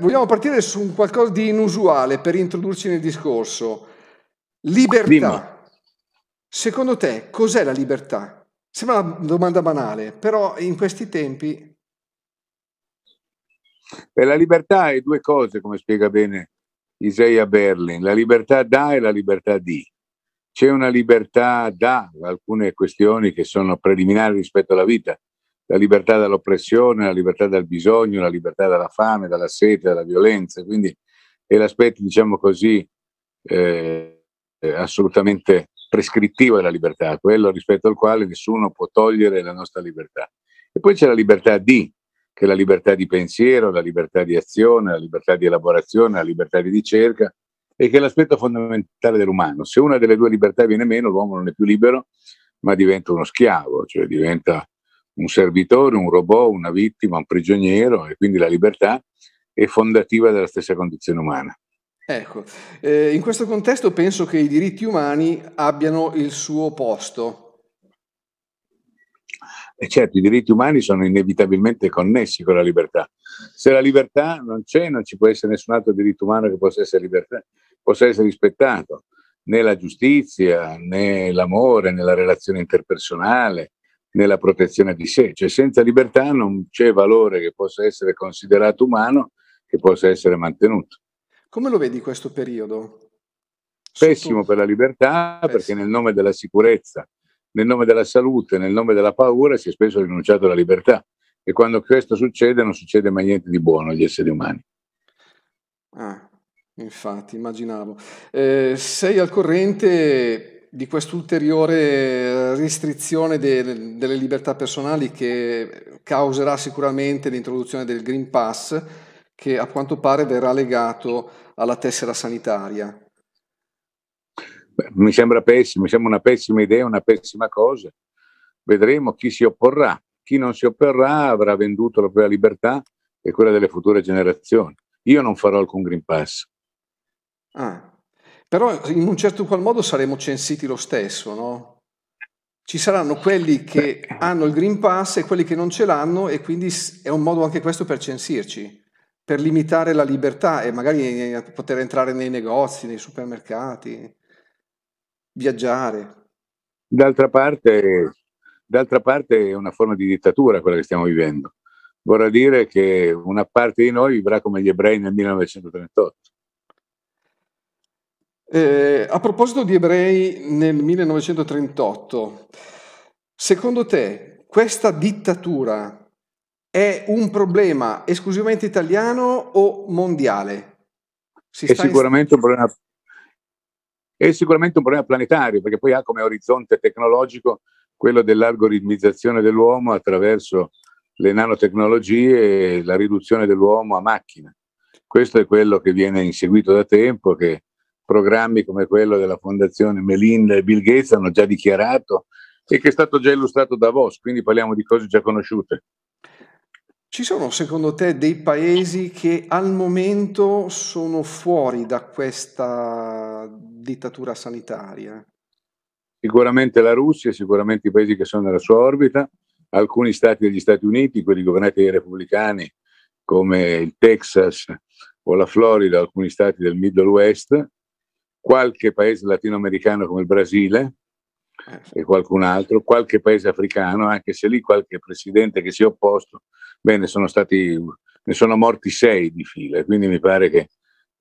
Vogliamo partire su un qualcosa di inusuale per introdurci nel discorso. Libertà. Dimmi. Secondo te cos'è la libertà? Sembra una domanda banale, però in questi tempi... Beh, la libertà è due cose, come spiega bene Isaiah Berlin, la libertà da e la libertà di. C'è una libertà da alcune questioni che sono preliminari rispetto alla vita, la libertà dall'oppressione, la libertà dal bisogno, la libertà dalla fame, dalla sete, dalla violenza, quindi è l'aspetto, diciamo così, eh, assolutamente prescrittivo della libertà, quello rispetto al quale nessuno può togliere la nostra libertà. E poi c'è la libertà di, che è la libertà di pensiero, la libertà di azione, la libertà di elaborazione, la libertà di ricerca, e che è l'aspetto fondamentale dell'umano. Se una delle due libertà viene meno, l'uomo non è più libero, ma diventa uno schiavo, cioè diventa un servitore, un robot, una vittima, un prigioniero, e quindi la libertà è fondativa della stessa condizione umana. Ecco, eh, in questo contesto penso che i diritti umani abbiano il suo posto. E certo, i diritti umani sono inevitabilmente connessi con la libertà. Se la libertà non c'è, non ci può essere nessun altro diritto umano che possa essere, libertà, possa essere rispettato, né la giustizia, né l'amore, né la relazione interpersonale, né la protezione di sé. Cioè senza libertà non c'è valore che possa essere considerato umano, che possa essere mantenuto. Come lo vedi questo periodo? Pessimo per la libertà, Pessimo. perché nel nome della sicurezza, nel nome della salute, nel nome della paura si è spesso rinunciato alla libertà. E quando questo succede non succede mai niente di buono agli esseri umani. Ah, infatti, immaginavo. Eh, sei al corrente di quest'ulteriore restrizione de- delle libertà personali che causerà sicuramente l'introduzione del Green Pass che a quanto pare verrà legato alla tessera sanitaria. Beh, mi sembra pessimo, mi sembra una pessima idea, una pessima cosa. Vedremo chi si opporrà. Chi non si opporrà avrà venduto la propria libertà e quella delle future generazioni. Io non farò alcun Green Pass. Ah, però in un certo qual modo saremo censiti lo stesso, no? Ci saranno quelli che hanno il Green Pass e quelli che non ce l'hanno e quindi è un modo anche questo per censirci per limitare la libertà e magari eh, poter entrare nei negozi, nei supermercati, viaggiare. D'altra parte, d'altra parte è una forma di dittatura quella che stiamo vivendo. Vorrà dire che una parte di noi vivrà come gli ebrei nel 1938. Eh, a proposito di ebrei nel 1938, secondo te questa dittatura è un problema esclusivamente italiano o mondiale? È sicuramente, in... problema, è sicuramente un problema planetario, perché poi ha come orizzonte tecnologico quello dell'algoritmizzazione dell'uomo attraverso le nanotecnologie e la riduzione dell'uomo a macchina. Questo è quello che viene inseguito da tempo, che programmi come quello della Fondazione Melinda e Bill Gates hanno già dichiarato e che è stato già illustrato da Voss, quindi parliamo di cose già conosciute. Ci sono secondo te dei paesi che al momento sono fuori da questa dittatura sanitaria? Sicuramente la Russia, sicuramente i paesi che sono nella sua orbita, alcuni stati degli Stati Uniti, quelli governati dai repubblicani come il Texas o la Florida, alcuni stati del Middle West, qualche paese latinoamericano come il Brasile eh, e qualcun altro, qualche paese africano, anche se lì qualche presidente che si è opposto Bene, sono stati, ne sono morti sei di fila, quindi mi pare che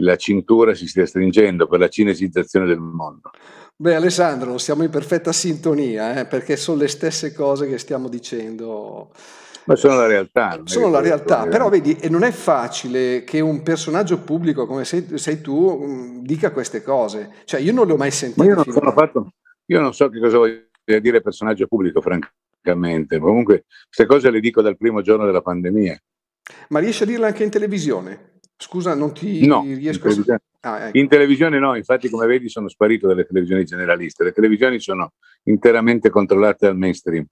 la cintura si stia stringendo per la cinesizzazione del mondo. Beh Alessandro, siamo in perfetta sintonia, eh, perché sono le stesse cose che stiamo dicendo. Ma sono la realtà. Sono la realtà, però vedi, e non è facile che un personaggio pubblico come sei, sei tu mm, dica queste cose. Cioè, io non le ho mai sentite. Io non, fatto, io non so che cosa voglia dire personaggio pubblico, francamente. Comunque, queste cose le dico dal primo giorno della pandemia. Ma riesci a dirle anche in televisione? Scusa, non ti no, riesco in a... ah, ecco. in televisione no, infatti come vedi sono sparito dalle televisioni generaliste. Le televisioni sono interamente controllate dal mainstream.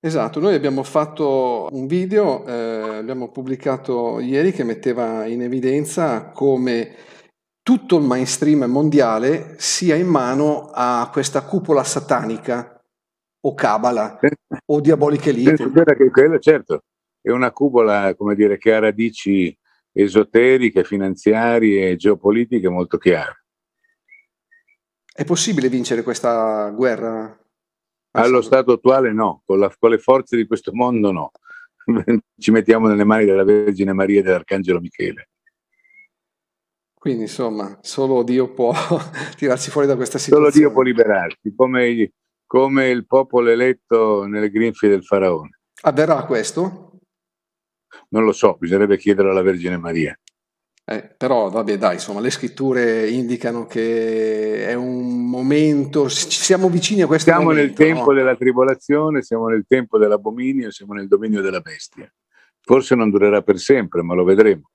Esatto, noi abbiamo fatto un video, eh, abbiamo pubblicato ieri che metteva in evidenza come tutto il mainstream mondiale sia in mano a questa cupola satanica o cabala o diaboliche lite. Che quello, certo, è una cupola, come dire, che ha radici esoteriche, finanziarie e geopolitiche molto chiare. È possibile vincere questa guerra? Allo stato attuale no, con, la, con le forze di questo mondo no. Ci mettiamo nelle mani della Vergine Maria e dell'Arcangelo Michele. Quindi insomma, solo Dio può tirarci fuori da questa situazione. Solo Dio può liberarci, come, come il popolo eletto nelle grinfie del faraone. Avverrà questo? Non lo so, bisognerebbe chiedere alla Vergine Maria. Eh, però vabbè dai, insomma, le scritture indicano che è un momento, ci siamo vicini a questo siamo momento. Siamo nel tempo no? della tribolazione, siamo nel tempo dell'abominio, siamo nel dominio della bestia. Forse non durerà per sempre, ma lo vedremo.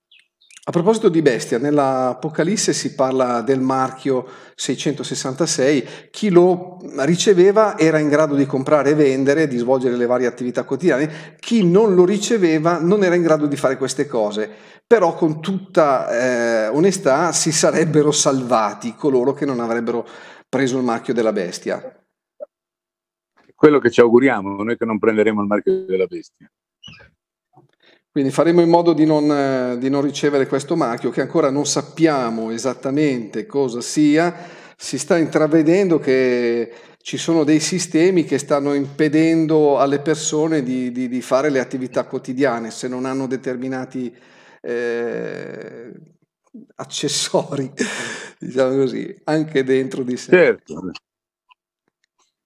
A proposito di bestia, nell'Apocalisse si parla del marchio 666, chi lo riceveva era in grado di comprare e vendere, di svolgere le varie attività quotidiane, chi non lo riceveva non era in grado di fare queste cose, però con tutta eh, onestà si sarebbero salvati coloro che non avrebbero preso il marchio della bestia. Quello che ci auguriamo, noi che non prenderemo il marchio della bestia. Quindi faremo in modo di non, eh, di non, ricevere questo marchio che ancora non sappiamo esattamente cosa sia. Si sta intravedendo che ci sono dei sistemi che stanno impedendo alle persone di, di, di fare le attività quotidiane se non hanno determinati eh, accessori, diciamo così, anche dentro di sé. Certo.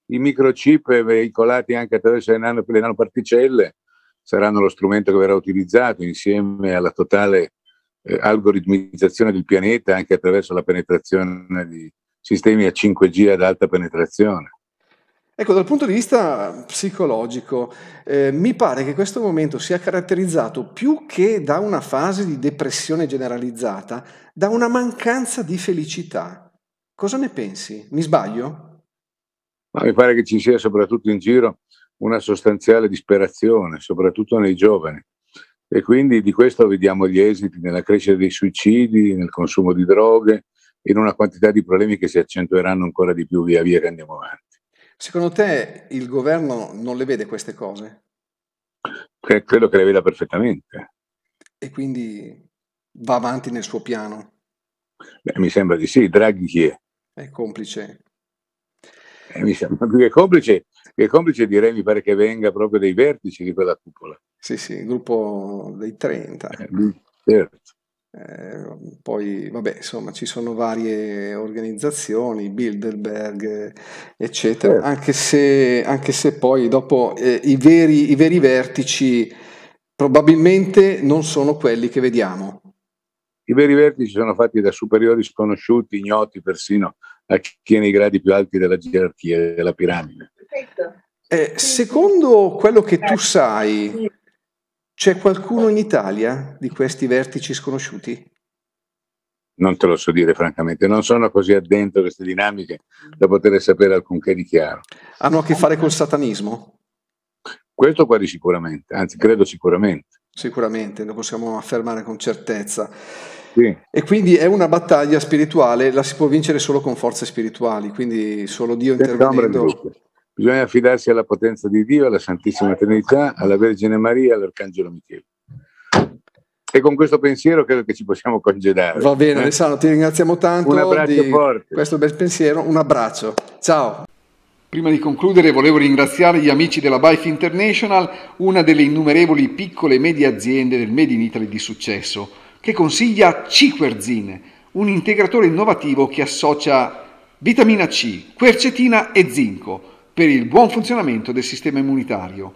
I microchip veicolati anche attraverso le, nano, le nanoparticelle saranno lo strumento che verrà utilizzato insieme alla totale eh, algoritmizzazione del pianeta anche attraverso la penetrazione di sistemi a 5G ad alta penetrazione. Ecco, dal punto di vista psicologico, eh, mi pare che questo momento sia caratterizzato più che da una fase di depressione generalizzata, da una mancanza di felicità. Cosa ne pensi? Mi sbaglio? Ma mi pare che ci sia soprattutto in giro una sostanziale disperazione, soprattutto nei giovani. E quindi di questo vediamo gli esiti nella crescita dei suicidi, nel consumo di droghe, in una quantità di problemi che si accentueranno ancora di più via via che andiamo avanti. Secondo te il governo non le vede queste cose? Credo che le veda perfettamente. E quindi va avanti nel suo piano? Beh, mi sembra di sì. Draghi chi è? È complice. Eh, mi sembra più che complice, che complice direi mi pare che venga proprio dai vertici di quella cupola. Sì, sì, il gruppo dei 30. Eh, certo. Eh, poi, vabbè, insomma, ci sono varie organizzazioni, Bilderberg, eccetera, certo. anche, se, anche, se, poi dopo eh, i, veri, i veri vertici probabilmente non sono quelli che vediamo. I veri vertici sono fatti da superiori sconosciuti, ignoti persino a chi è nei gradi più alti della gerarchia della piramide. Eh, secondo quello che tu sai, c'è qualcuno in Italia di questi vertici sconosciuti? Non te lo so dire francamente, non sono così addentro a queste dinamiche da poter sapere alcunché di chiaro. Hanno a che fare col satanismo? Questo quasi sicuramente, anzi credo sicuramente. Sicuramente, lo possiamo affermare con certezza. Sì. E quindi è una battaglia spirituale, la si può vincere solo con forze spirituali, quindi solo Dio intervenendo. Bisogna affidarsi alla potenza di Dio, alla Santissima Trinità, alla Vergine Maria e all'Arcangelo Michele. E con questo pensiero credo che ci possiamo congedare. Va bene, Alessandro, ti ringraziamo tanto. Un abbraccio forte. Questo bel pensiero, un abbraccio. Ciao. Prima di concludere volevo ringraziare gli amici della Bife International, una delle innumerevoli piccole e medie aziende del Made in Italy di successo che consiglia Ciquerzin, un integratore innovativo che associa vitamina C, quercetina e zinco per il buon funzionamento del sistema immunitario.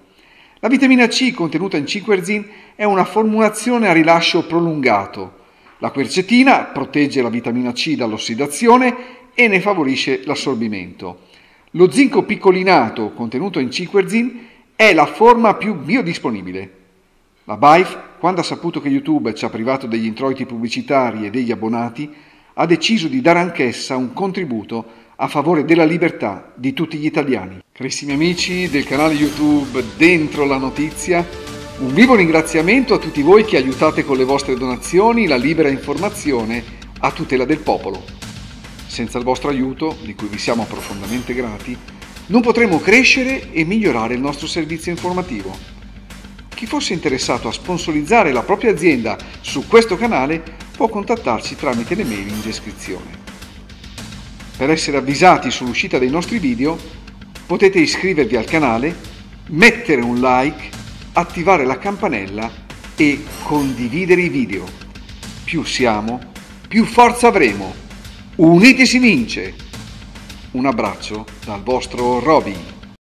La vitamina C contenuta in Ciquerzin è una formulazione a rilascio prolungato. La quercetina protegge la vitamina C dall'ossidazione e ne favorisce l'assorbimento. Lo zinco piccolinato contenuto in Ciquerzin è la forma più biodisponibile. La BIFE, quando ha saputo che YouTube ci ha privato degli introiti pubblicitari e degli abbonati, ha deciso di dare anch'essa un contributo a favore della libertà di tutti gli italiani. Carissimi amici del canale YouTube Dentro la Notizia, un vivo ringraziamento a tutti voi che aiutate con le vostre donazioni la libera informazione a tutela del popolo. Senza il vostro aiuto, di cui vi siamo profondamente grati, non potremo crescere e migliorare il nostro servizio informativo. Chi fosse interessato a sponsorizzare la propria azienda su questo canale può contattarci tramite le mail in descrizione. Per essere avvisati sull'uscita dei nostri video potete iscrivervi al canale, mettere un like, attivare la campanella e condividere i video. Più siamo, più forza avremo. Uniti si vince! Un abbraccio dal vostro Roby.